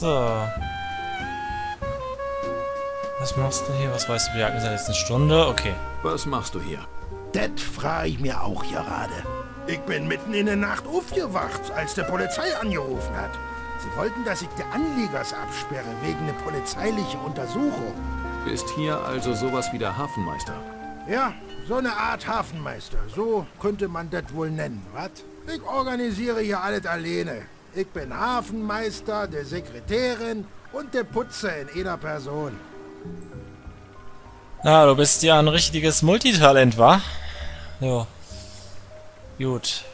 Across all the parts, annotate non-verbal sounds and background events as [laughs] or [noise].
So. Was machst du hier? Was weißt du? Wir jagen seit jetzt eine Stunde. Okay. Was machst du hier? Das frage ich mir auch gerade. Ich bin mitten in der Nacht aufgewacht, als der Polizei angerufen hat. Sie wollten, dass ich die Anliegers absperre, wegen einer polizeilichen Untersuchung. Bist hier also sowas wie der Hafenmeister? Ja, so eine Art Hafenmeister. So könnte man das wohl nennen, was? Ich organisiere hier alles alleine. Ich bin Hafenmeister, der Sekretärin und der Putzer in einer Person. Na, du bist ja ein richtiges Multitalent, wa? Jo. Gut.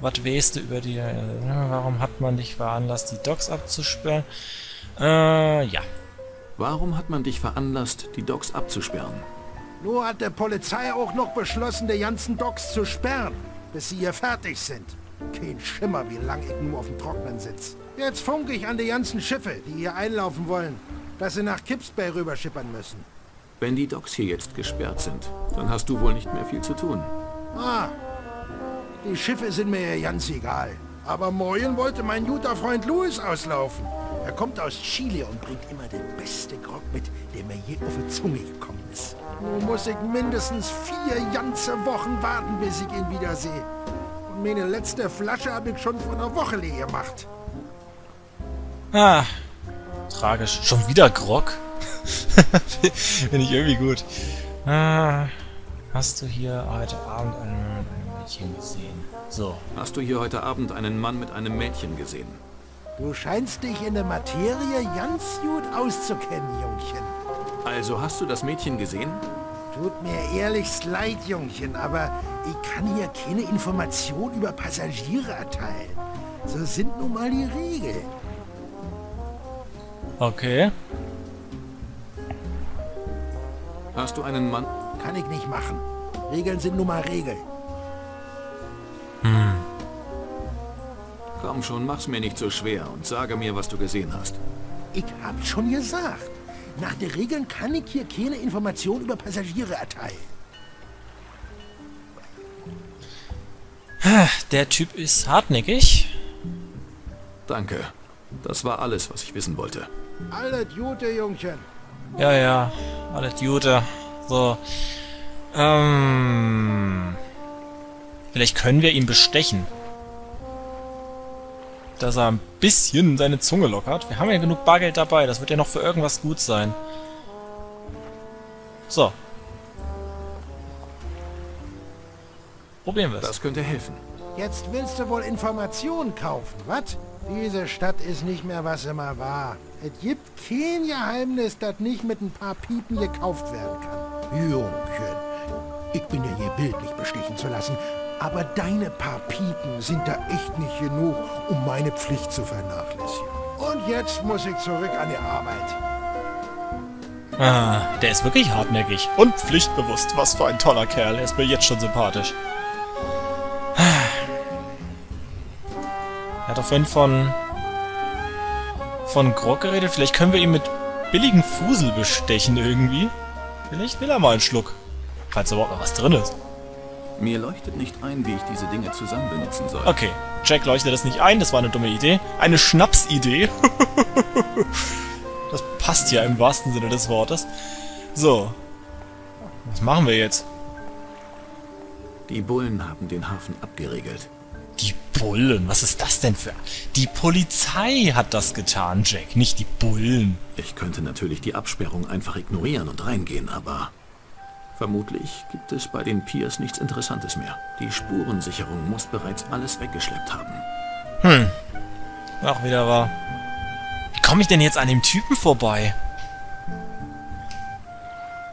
Was weißt du über die... Äh, warum hat man dich veranlasst, die Docks abzusperren? Äh, ja. Warum hat man dich veranlasst, die Docks abzusperren? Nur hat der Polizei auch noch beschlossen, die ganzen Docks zu sperren, bis sie hier fertig sind. Kein Schimmer, wie lang ich nur auf dem Trocknen sitz. Jetzt funke ich an die ganzen Schiffe, die hier einlaufen wollen, dass sie nach Kips Bay rüberschippern müssen. Wenn die Docks hier jetzt gesperrt sind, dann hast du wohl nicht mehr viel zu tun. Ah, die Schiffe sind mir ja ganz egal. Aber morgen wollte mein guter Freund Louis auslaufen. Er kommt aus Chile und bringt immer den besten Grog mit, der mir je auf die Zunge gekommen ist. Nun muss ich mindestens vier ganze Wochen warten, bis ich ihn wiedersehe. Meine letzte Flasche habe ich schon vor einer Woche leer gemacht. Ah, tragisch. Schon wieder Grog? [laughs] Finde ich irgendwie gut. Ah, hast du hier heute Abend ein, ein Mädchen gesehen? So. Hast du hier heute Abend einen Mann mit einem Mädchen gesehen? Du scheinst dich in der Materie ganz gut auszukennen, Jungchen. Also hast du das Mädchen gesehen? Tut mir ehrlichst leid, Jungchen, aber ich kann hier keine Information über Passagiere erteilen. So sind nun mal die Regeln. Okay. Hast du einen Mann... Kann ich nicht machen. Regeln sind nun mal Regeln. Komm schon, mach's mir nicht so schwer und sage mir, was du gesehen hast. Ich hab schon gesagt. Nach den Regeln kann ich hier keine Information über Passagiere erteilen. Der Typ ist hartnäckig. Danke. Das war alles, was ich wissen wollte. Alles Gute, Jungchen. Ja, ja. Alles Gute. So. Ähm. Vielleicht können wir ihn bestechen. Dass er ein bisschen seine Zunge lockert. Wir haben ja genug Bargeld dabei. Das wird ja noch für irgendwas gut sein. So. Probieren wir es. Das könnte helfen. Jetzt willst du wohl Informationen kaufen, was? Diese Stadt ist nicht mehr, was mal war. Es gibt kein Geheimnis, das nicht mit ein paar Piepen gekauft werden kann. Jungchen, ich bin ja hier wild, mich bestechen zu lassen. Aber deine paar Piepen sind da echt nicht genug, um meine Pflicht zu vernachlässigen. Und jetzt muss ich zurück an die Arbeit. Ah, der ist wirklich hartnäckig. Und pflichtbewusst. Was für ein toller Kerl. Er ist mir jetzt schon sympathisch. Er hat doch vorhin von... von Grog geredet. Vielleicht können wir ihn mit billigen Fusel bestechen irgendwie. Vielleicht will er mal einen Schluck. Falls überhaupt noch was drin ist. Mir leuchtet nicht ein, wie ich diese Dinge zusammen benutzen soll. Okay, Jack leuchtet das nicht ein. Das war eine dumme Idee. Eine Schnapsidee. [laughs] das passt ja im wahrsten Sinne des Wortes. So. Was machen wir jetzt? Die Bullen haben den Hafen abgeriegelt. Die Bullen? Was ist das denn für... Die Polizei hat das getan, Jack, nicht die Bullen. Ich könnte natürlich die Absperrung einfach ignorieren und reingehen, aber... Vermutlich gibt es bei den Piers nichts Interessantes mehr. Die Spurensicherung muss bereits alles weggeschleppt haben. Hm. Ach, wieder wahr. Wie komme ich denn jetzt an dem Typen vorbei?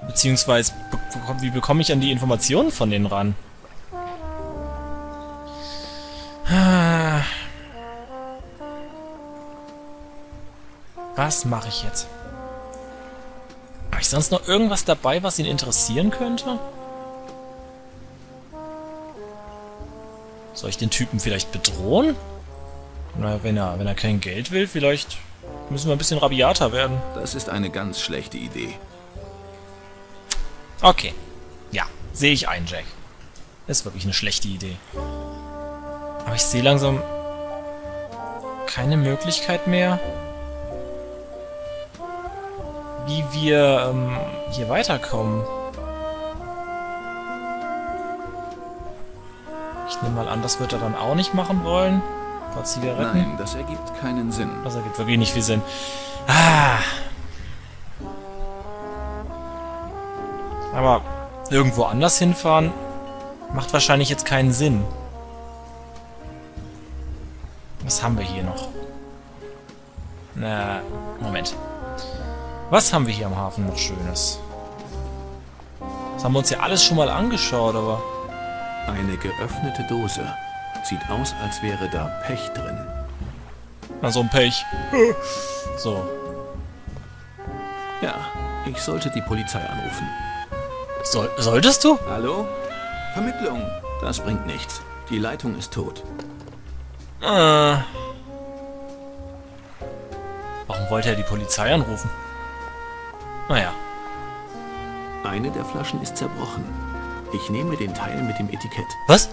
Beziehungsweise, be wie bekomme ich an die Informationen von denen ran? Was mache ich jetzt? Ich sonst noch irgendwas dabei, was ihn interessieren könnte? Soll ich den Typen vielleicht bedrohen? Na, wenn er, wenn er kein Geld will, vielleicht müssen wir ein bisschen rabiater werden. Das ist eine ganz schlechte Idee. Okay. Ja, sehe ich ein, Jack. Ist wirklich eine schlechte Idee. Aber ich sehe langsam keine Möglichkeit mehr, wie wir ähm, hier weiterkommen. Ich nehme mal an, das wird er dann auch nicht machen wollen. Ein paar Zigaretten. Nein, das ergibt keinen Sinn. Das ergibt wirklich nicht viel Sinn. Ah. Aber irgendwo anders hinfahren macht wahrscheinlich jetzt keinen Sinn. Was haben wir hier noch? Na, Moment. Was haben wir hier am Hafen noch Schönes? Das haben wir uns ja alles schon mal angeschaut, aber... Eine geöffnete Dose. Sieht aus, als wäre da Pech drin. Na, so ein Pech. [laughs] So. Ja, ich sollte die Polizei anrufen. Soll, solltest du? Hallo? Vermittlung. Das bringt nichts. Die Leitung ist tot. Äh. Warum wollte er die Polizei anrufen? Naja. Eine der Flaschen ist zerbrochen. Ich nehme den Teil mit dem Etikett. Was?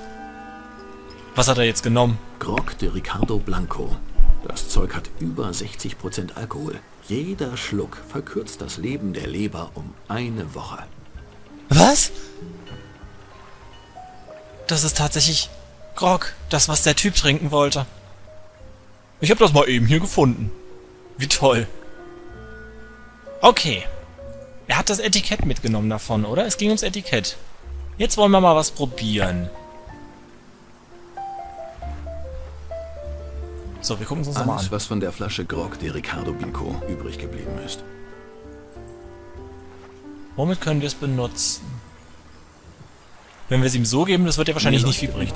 Was hat er jetzt genommen? Grog de Ricardo Blanco. Das Zeug hat über 60% Alkohol. Jeder Schluck verkürzt das Leben der Leber um eine Woche. Was? Das ist tatsächlich Grog. Das, was der Typ trinken wollte. Ich habe das mal eben hier gefunden. Wie toll. Okay. Er hat das Etikett mitgenommen davon, oder? Es ging ums Etikett. Jetzt wollen wir mal was probieren. So, wir gucken uns das mal Alles, an. was von der Flasche Grog de Ricardo Blanco übrig geblieben ist. Womit können wir es benutzen? Wenn wir es ihm so geben, das wird ja wahrscheinlich nicht viel bringen.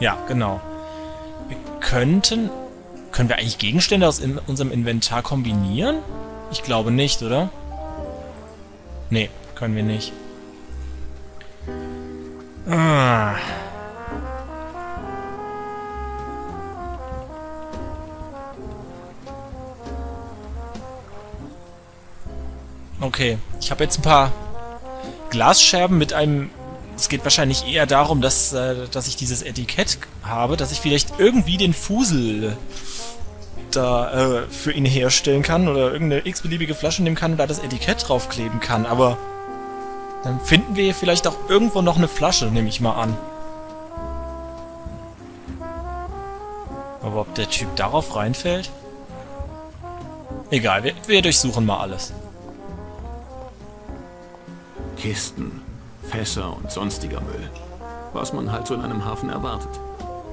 Ja, genau. Wir könnten... Können wir eigentlich Gegenstände aus in unserem Inventar kombinieren? Ich glaube nicht, oder? Nee, können wir nicht. Ah. Okay, ich habe jetzt ein paar Glasscherben mit einem... Es geht wahrscheinlich eher darum, dass, äh, dass ich dieses Etikett habe, dass ich vielleicht irgendwie den Fusel da äh, für ihn herstellen kann oder irgendeine x-beliebige Flasche nehmen kann und da das Etikett draufkleben kann, aber dann finden wir vielleicht auch irgendwo noch eine Flasche, nehme ich mal an. Aber ob der Typ darauf reinfällt? Egal, wir, wir durchsuchen mal alles. Kisten, Fässer und sonstiger Müll. Was man halt so in einem Hafen erwartet.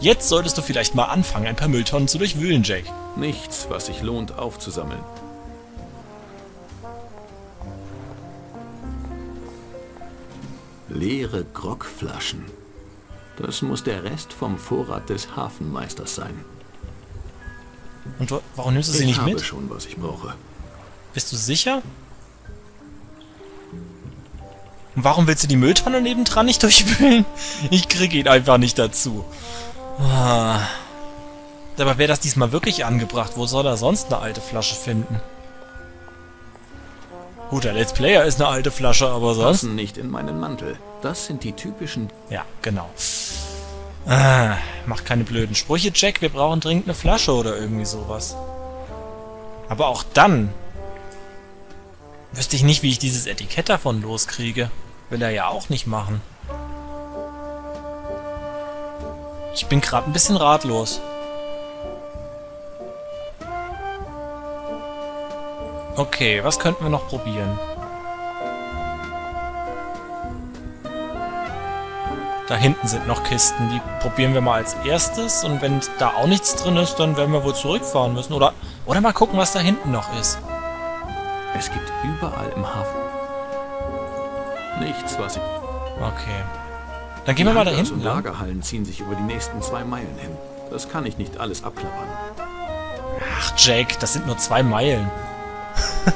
Jetzt solltest du vielleicht mal anfangen, ein paar Mülltonnen zu durchwühlen, Jake. Nichts, was sich lohnt aufzusammeln. Leere Grogflaschen. Das muss der Rest vom Vorrat des Hafenmeisters sein. Und warum nimmst du sie ich nicht habe mit? schon, was ich brauche. Bist du sicher? Und warum willst du die Mülltonne nebendran nicht durchwühlen? Ich krieg ihn einfach nicht dazu. Ah. Aber wäre das diesmal wirklich angebracht? Wo soll er sonst eine alte Flasche finden? Gut, der Let's Player ist eine alte Flasche, aber sonst... Passen nicht in meinen Mantel. Das sind die typischen... Ja, genau. Ah, mach keine blöden Sprüche, Jack. Wir brauchen dringend eine Flasche oder irgendwie sowas. Aber auch dann wüsste ich nicht, wie ich dieses Etikett davon loskriege. Will er ja auch nicht machen. Ich bin gerade ein bisschen ratlos. Okay, was könnten wir noch probieren? Da hinten sind noch Kisten, die probieren wir mal als erstes und wenn da auch nichts drin ist, dann werden wir wohl zurückfahren müssen. Oder, oder mal gucken, was da hinten noch ist. Es gibt überall im Hafen. Nichts, was ich... Okay. Dann gehen wir mal da hinten und lang. Lagerhallen ziehen sich über die nächsten zwei Meilen hin. Das kann ich nicht alles abklappern. Ach, Jake, das sind nur zwei Meilen.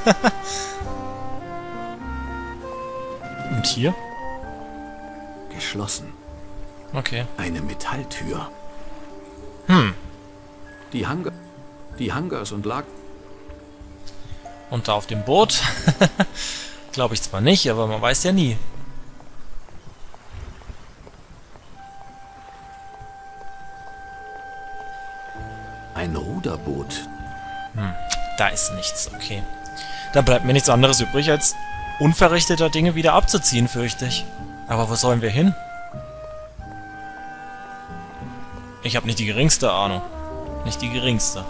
[laughs] und hier? Geschlossen. Okay. Eine Metalltür. Hm. Die Hangar... Die Hangars und Lager... Und da auf dem Boot? [laughs] Glaube ich zwar nicht, aber man weiß ja nie. Ein Ruderboot. Da ist nichts, okay. Da bleibt mir nichts anderes übrig, als unverrichteter Dinge wieder abzuziehen, fürchte ich. Aber wo sollen wir hin? Ich habe nicht die geringste Ahnung. Nicht die geringste.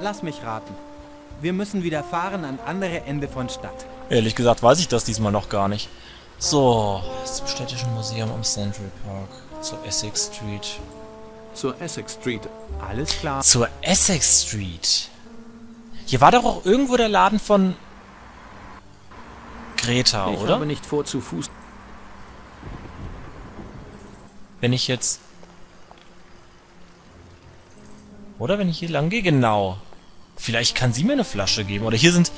Lass mich raten. Wir müssen wieder fahren an andere Ende von Stadt. Ehrlich gesagt weiß ich das diesmal noch gar nicht. So, zum Städtischen Museum am Central Park. Zur Essex Street. Zur Essex Street. Alles klar. Zur Essex Street. Hier war doch auch irgendwo der Laden von Greta, Ich oder? habe nicht vor, zu Fuß... Wenn ich jetzt... Oder wenn ich hier lang gehe? Genau. Vielleicht kann sie mir eine Flasche geben. Oder hier sind...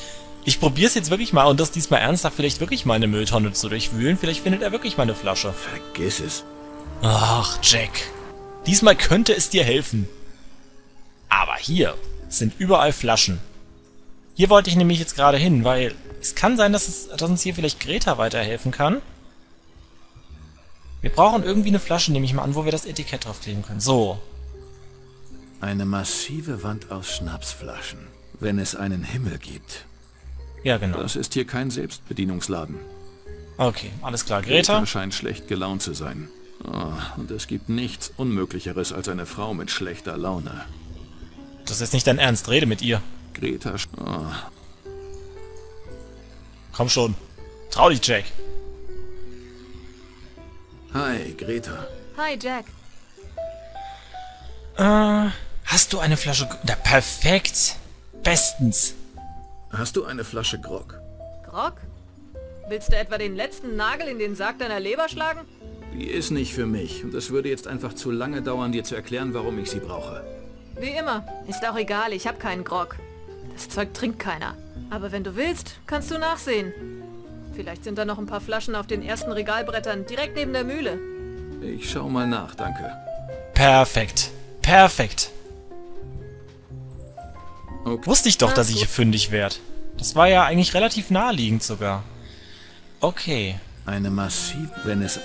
Ich probiere es jetzt wirklich mal und das diesmal ernsthaft vielleicht wirklich mal eine Mülltonne zu durchwühlen. Vielleicht findet er wirklich mal eine Flasche. Vergiss es. Ach, Jack. Diesmal könnte es dir helfen. Aber hier sind überall Flaschen. Hier wollte ich nämlich jetzt gerade hin, weil es kann sein, dass, es, dass uns hier vielleicht Greta weiterhelfen kann. Wir brauchen irgendwie eine Flasche, nehme ich mal an, wo wir das Etikett draufkleben können. So. Eine massive Wand aus Schnapsflaschen. Wenn es einen Himmel gibt. Ja, genau. Das ist hier kein Selbstbedienungsladen. Okay, alles klar. Greta? scheint schlecht gelaunt zu sein. Ah, und es gibt nichts Unmöglicheres als eine Frau mit schlechter Laune. Das ist nicht dein Ernst. Rede mit ihr. Greta... sch- Ah, Komm schon. Trau dich, Jack. hi, Greta. Hi, Jack. Äh, hast du eine Flasche... Na, perfekt. Bestens. Hast du eine Flasche Grog? Grog? Willst du etwa den letzten Nagel in den Sarg deiner Leber schlagen? Die ist nicht für mich und es würde jetzt einfach zu lange dauern, dir zu erklären, warum ich sie brauche. Wie immer. Ist auch egal, ich habe keinen Grog. Das Zeug trinkt keiner. Aber wenn du willst, kannst du nachsehen. Vielleicht sind da noch ein paar Flaschen auf den ersten Regalbrettern, direkt neben der Mühle. Ich schau mal nach, danke. Perfekt. Perfekt. Okay. Wusste ich doch, Na, dass ich hier fündig werde. Das war ja eigentlich relativ naheliegend sogar. Okay. Eine massiv... Wenn es...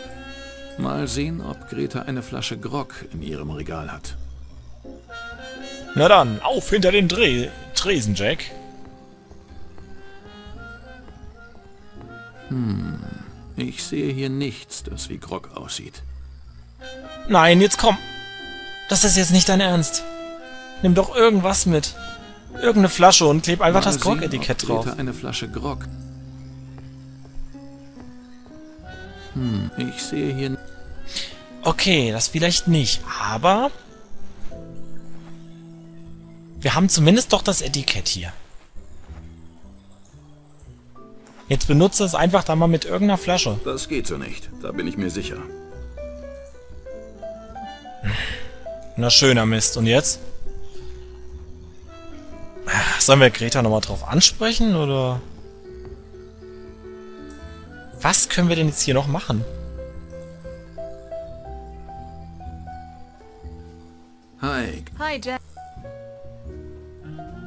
Mal sehen, ob Greta eine Flasche Grog in ihrem Regal hat. Na dann, auf hinter den Dreh Tresen, Jack. Ich sehe hier nichts, das wie Grog aussieht. Nein, jetzt komm. Das ist jetzt nicht dein Ernst. Nimm doch irgendwas mit. Irgendeine Flasche und kleb einfach Mal das Grog-Etikett drauf. Eine Flasche Grog. Hm, ich sehe hier... Okay, das vielleicht nicht, aber... Wir haben zumindest doch das Etikett hier. Jetzt benutze es einfach da mal mit irgendeiner Flasche. Das geht so nicht, da bin ich mir sicher. Na schöner Mist. Und jetzt? Sollen wir Greta nochmal drauf ansprechen, oder? Was können wir denn jetzt hier noch machen? Hi, Hi, Jack.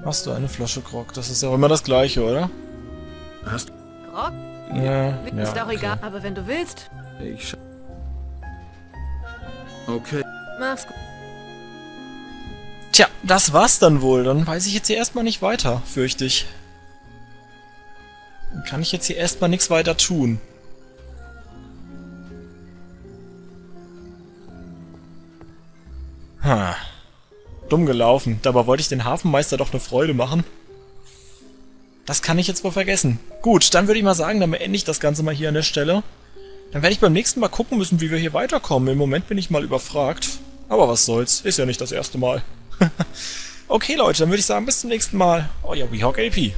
Hast du eine Flasche Grog? Das ist ja auch immer das Gleiche, oder? hast... Grog? Ja, Ist auch okay. egal, aber wenn du willst, Ich scha... Okay, mach's gut. Tja, das war's dann wohl. Dann weiß ich jetzt hier erstmal nicht weiter, fürchte ich. Kann ich jetzt hier erstmal nichts weiter tun. Ha. Dumm gelaufen. Dabei wollte ich den Hafenmeister doch eine Freude machen. Das kann ich jetzt wohl vergessen. Gut, dann würde ich mal sagen, dann beende ich das Ganze mal hier an der Stelle. Dann werde ich beim nächsten Mal gucken müssen, wie wir hier weiterkommen. Im Moment bin ich mal überfragt. Aber was soll's, ist ja nicht das erste Mal. [laughs] okay, Leute, dann würde ich sagen, bis zum nächsten Mal. Euer WeHawk AP.